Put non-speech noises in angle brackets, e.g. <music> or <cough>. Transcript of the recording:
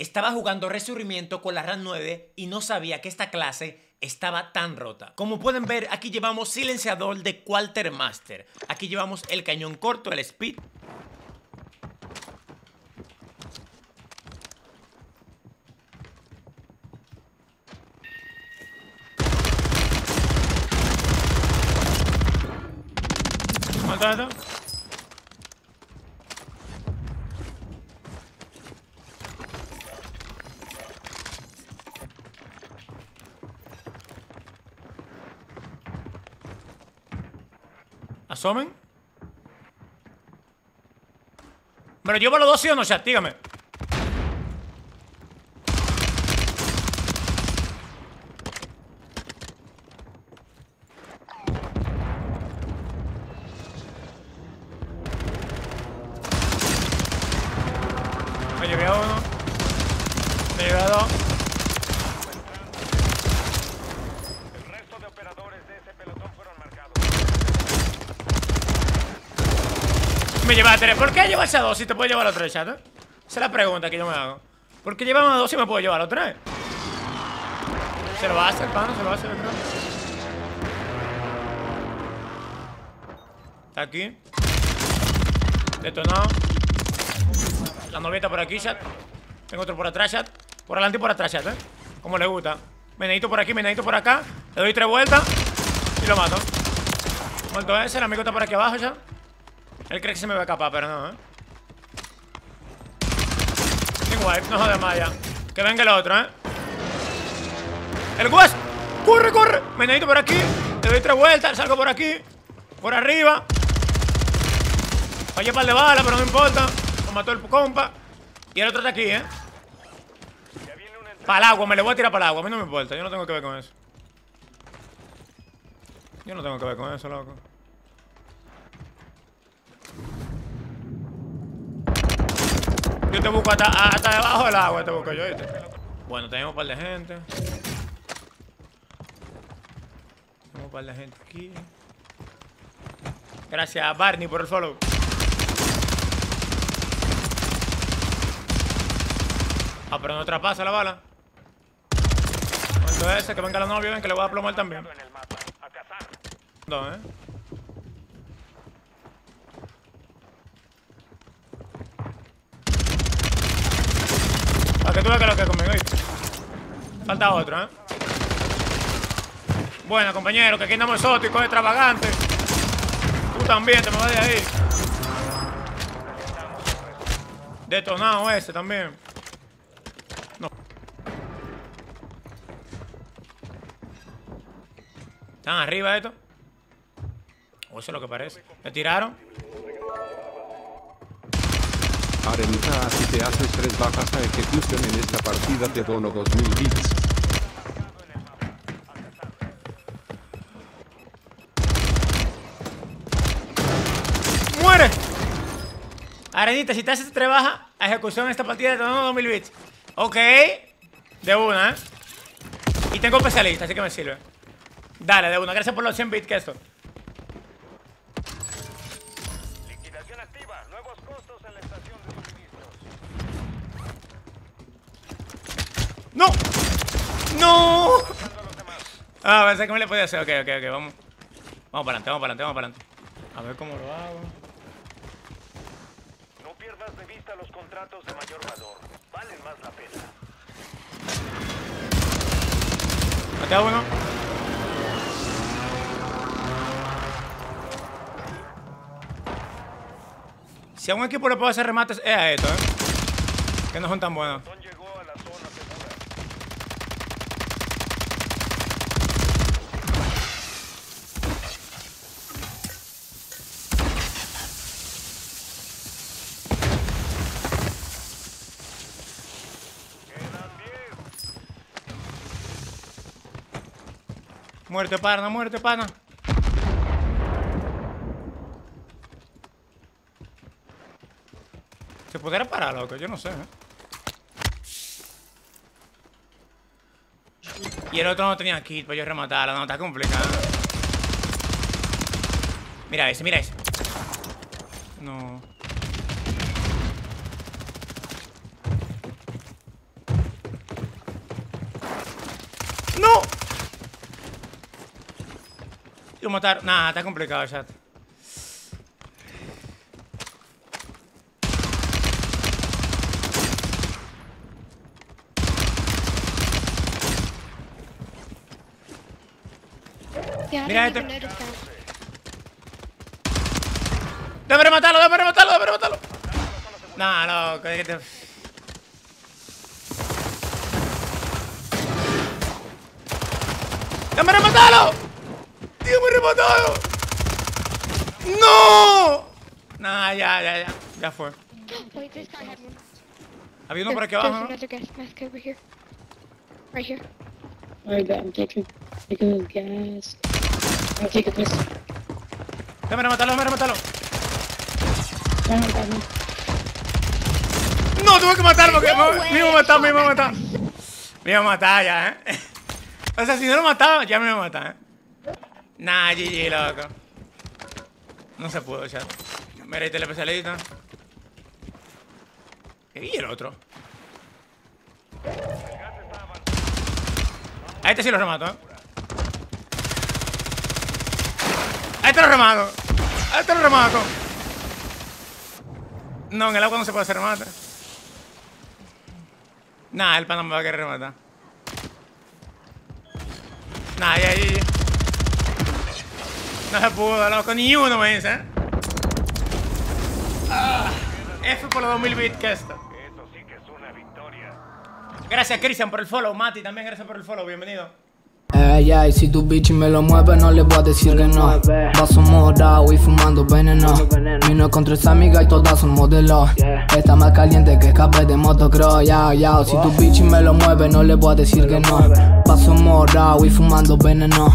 Estaba jugando Resurgimiento con la RAN 9 y no sabía que esta clase estaba tan rota. Como pueden ver, aquí llevamos silenciador de Quartermaster. Aquí llevamos el cañón corto, el Speed. ¿Matado? ¿Asomen? ¿Me lo llevo a los dos sí o no, chat? Dígame. Me llevé a uno. Me llevé a dos. El resto de operadores de ese pelotón fueron marcados. Me lleva a tres. ¿Por qué llevarse a dos si te puedo llevar a tres, chat? Esa es la pregunta que yo me hago. ¿Por qué llevamos a dos si me puedo llevar a tres? Se lo va a hacer, pana, se lo va a hacer. Está aquí. Detonado. La novieta por aquí, chat. Tengo otro por atrás, chat. Por adelante y por atrás, chat, eh. Como le gusta. Menedito por aquí, menedito por acá. Le doy tres vueltas. Y lo mato. Muerto ese, el amigo está por aquí abajo ya. Él cree que se me va a escapar, pero no, eh. Sin wipe, no jode más ya. Que venga el otro, eh. ¡El West! ¡Corre, corre! Menedito por aquí. Le doy tres vueltas, salgo por aquí. Por arriba. Fallé par de balas, pero no importa. Lo mató el compa. Y el otro está aquí, ¿eh? Para el agua, me le voy a tirar para el agua. A mí no me importa, yo no tengo que ver con eso. Yo no tengo que ver con eso, loco. Yo te busco hasta, hasta debajo del agua, te busco yo, ¿viste? Bueno, tenemos un par de gente. Tenemos un par de gente aquí. Gracias, Barney, por el follow. Ah, pero no traspasa la bala. Ese, que venga la novia, ven que le voy a plomar también. A. No, eh. Para que lo que conmigo. Falta otro, eh. Bueno, compañero, que aquí andamos exóticos, extravagantes. Tú también, te me vas de ahí. Detonado ese también. No. ¿Están arriba estos? O eso es lo que parece. ¿Me tiraron? Arenita, si te haces tres bajas a ejecución en esta partida te dono 2000 bits. ¡Muere! Arenita, si te haces tres bajas a ejecución en esta partida, te doy 2000 bits. Ok. De una, ¿eh? Y tengo especialista, así que me sirve. Dale, de una. Gracias por los 100 bits que esto. ¡No! ¡No! Ah, pensé que me le podía hacer. Ok, ok, ok, vamos. Vamos para adelante, vamos para adelante, vamos para adelante. A ver cómo lo hago. No pierdas de vista los contratos de mayor valor. Valen más la pena. Maté a uno. Si a un equipo le puedo hacer remates, es a esto, ¿eh? Que no son tan buenos. Muerte, pana, muerte, pana. ¿Se pudiera parar, loco? Yo no sé, ¿eh? Y el otro no tenía kit para yo rematarlo, no, está complicado. Mira ese, mira ese. No. ¡No! Quiero matar. Nah, está complicado, chat. Mira didn't este- even notice that. ¡Debe matarlo, debe matarlo, debe matarlo! Nah, no, que te... ¡Dame rematarlo! ¡No! Nah, ya, ya, ya. Ya fue. Wait, this guy had one. Había uno por aquí There- abajo, There's ¿no? Right here. Alright, I'm taking taking gas. I'm taking this. Tuve que matarlo porque No me, iba a matar, me iba a matar. Me iba a matar ya, ¿eh? <laughs> O sea, si no lo mataba, ya me iba a matar, ¿eh? Nah, GG, loco. No se pudo, chat. Está el especialista. ¿Y el otro? A este sí lo remato, ¿eh? A este lo remato. A este lo remato. No, en el agua no se puede hacer remate. Nah, el pana me va a querer rematar. Nah, ya, ya, ya. No se pudo, loco. Ni uno me dice, ¿eh? Ah, F por los 2000 bits que esto. Eso sí que es una victoria. Gracias, Cristian, por el follow. Mati, también gracias por el follow. Bienvenido. Ey, ey, si tu bitch me lo mueve, no le voy a decir que no. Vaso morado y fumando veneno. Vino con tres amigas y todas son modelos. Está más caliente que escape de motocross. Ya, ya, si tu bitch me lo mueve, no le voy a decir que no. Vaso morado y fumando veneno.